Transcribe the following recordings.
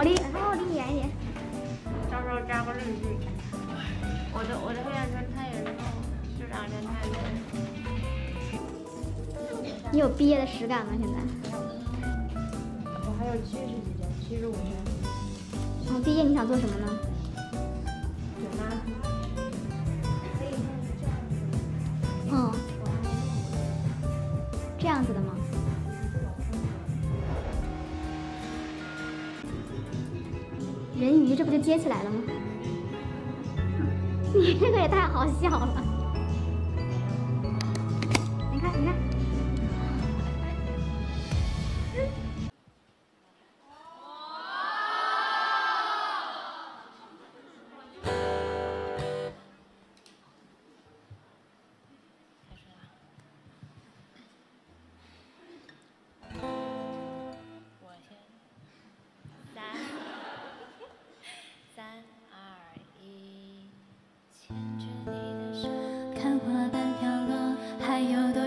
我离，然后离你远一点。到时候加个滤镜。我的我的黑眼圈太严重了，这两天太累。你有毕业的实感吗？现在？我还有七十几天，七十五天。嗯，毕业你想做什么呢？这不就接起来了吗？你这个也太好笑了！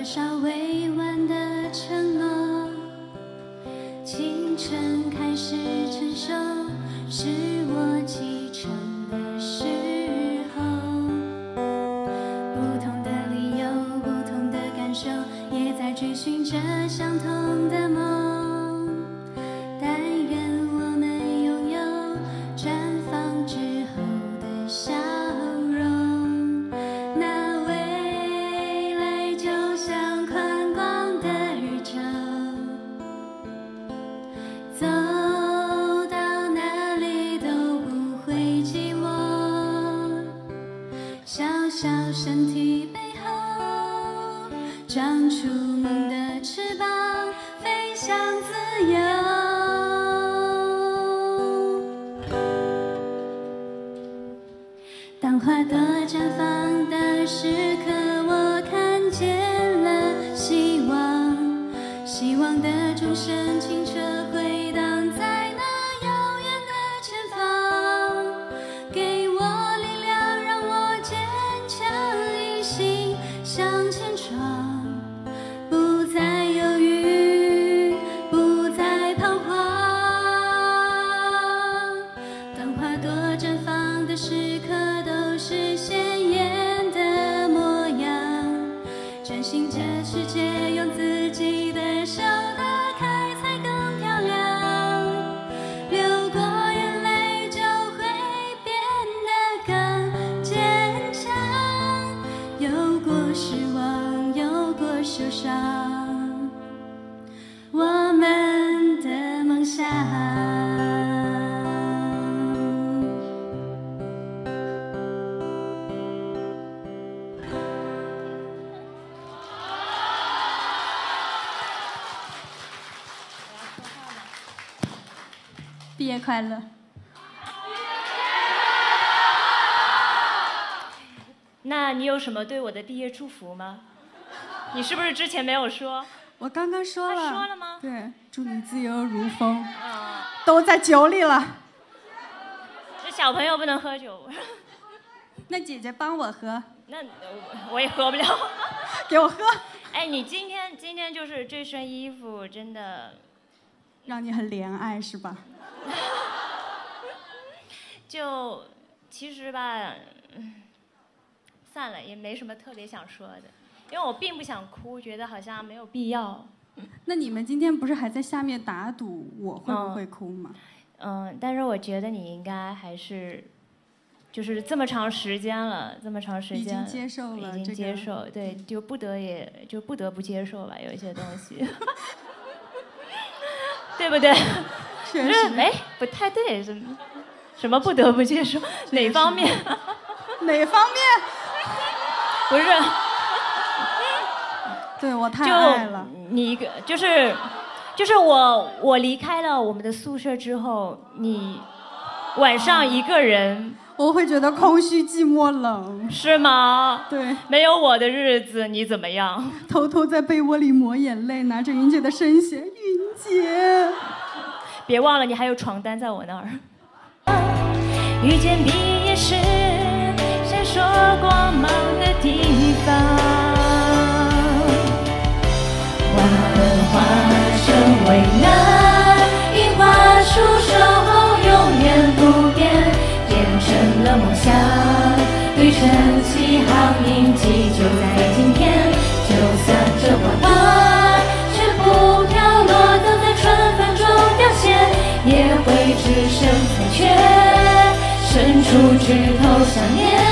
少微花朵绽放的时刻，毕业快乐！那你有什么对我的毕业祝福吗？你是不是之前没有说？我刚刚说了，他说了吗对，祝你自由如风，啊，都在酒里了。这小朋友不能喝酒，那姐姐帮我喝，那我我也喝不了。给我喝，哎，你今天今天就是这身衣服真的让你很怜爱是吧？就其实吧，嗯算了，也没什么特别想说的，因为我并不想哭，觉得好像没有必要。那你们今天不是还在下面打赌我会不会哭吗？嗯，但是我觉得你应该还是，就是这么长时间了，这么长时间已经接受了已经这个接受，对，就不得也就不得不接受吧，有一些东西，对不对？确实，就是哎，不太对，什么什么不得不接受，哪方面？哪方面？不是，对我太爱了。你一个就是就是我我离开了我们的宿舍之后，你晚上一个人我会觉得空虚、寂寞、冷。是吗？对，没有我的日子你怎么样？偷偷在被窝里抹眼泪，拿着云姐的声线，云姐。别忘了你还有床单在我那儿。遇见毕业时闪烁光芒的地方。我们化身为难，樱花树守候，永远不变，变成了梦想。对，现。出指头，想念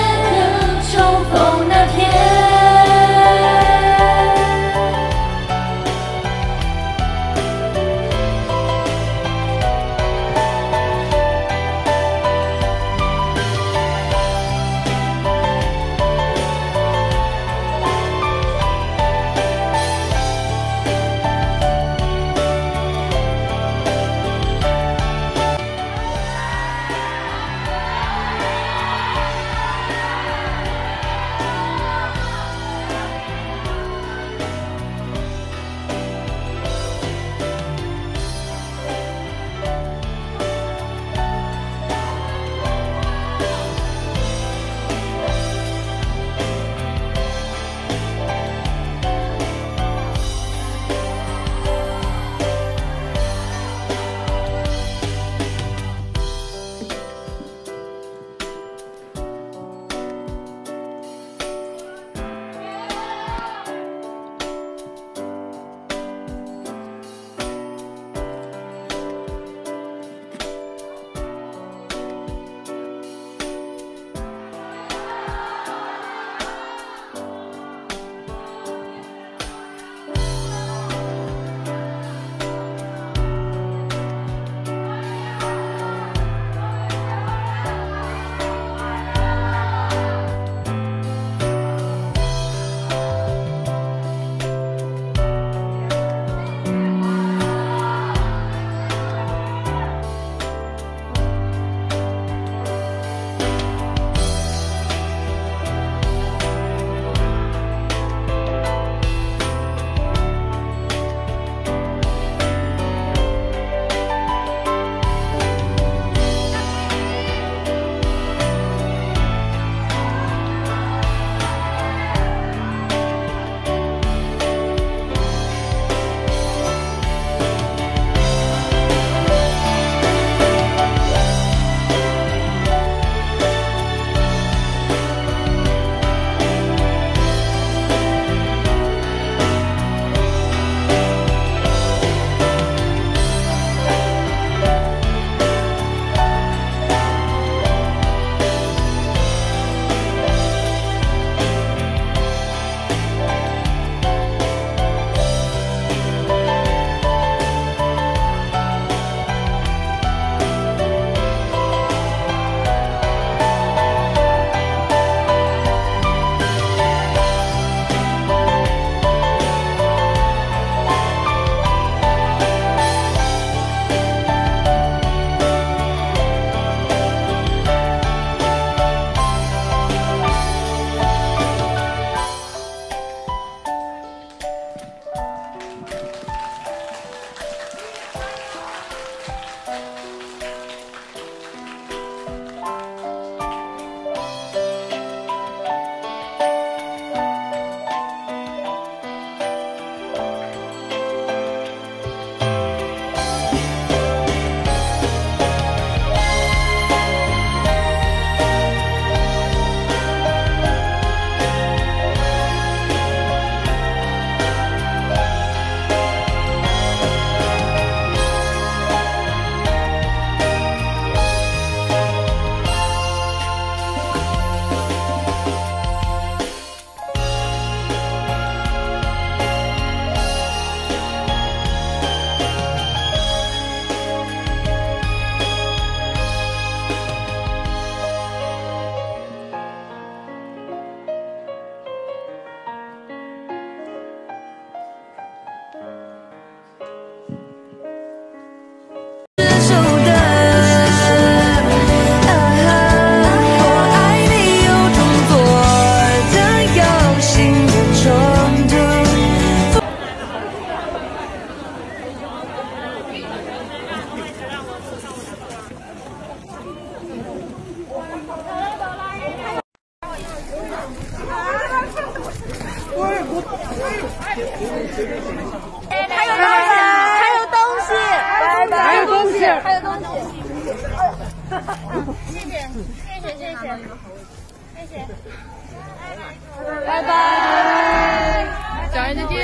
拜拜，小人再见，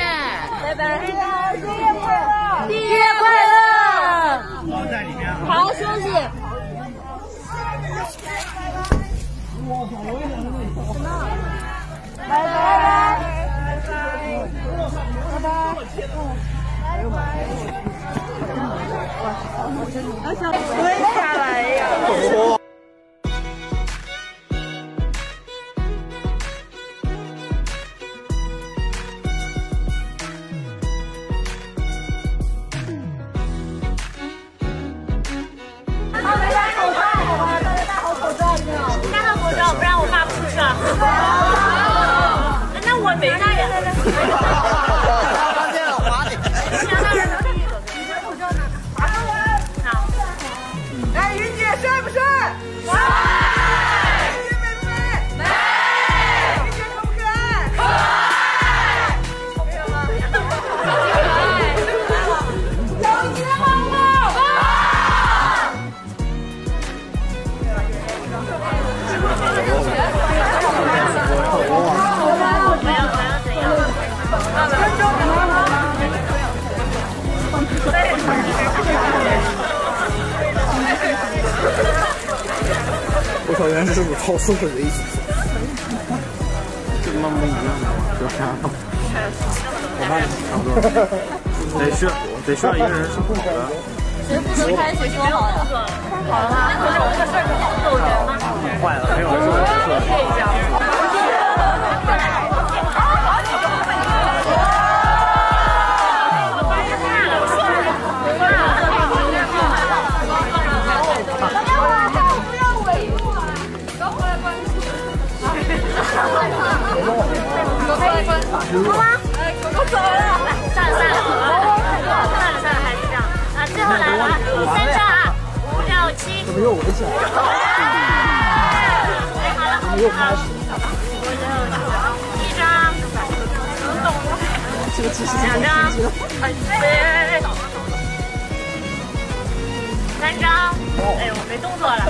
拜拜，生日快乐，毕业快乐，好好休息。拜。拜，拜。拜，拜。拜，蹲下来我操，原来是超四个人一起做，这他妈不一样，有啥？我慢点，差不多。得需要得需要一个人是不好的。谁负责开谁说好呀？好了吗？可是事儿是好逗人吗？坏了，没有人说不是。算了算了，好吧，算了算了，还是这样。啊，最后来了，三张啊，五六七。怎么又围起来了？好了，好了，一张，这个其实两张，哎，三张，哎呦，没动作了，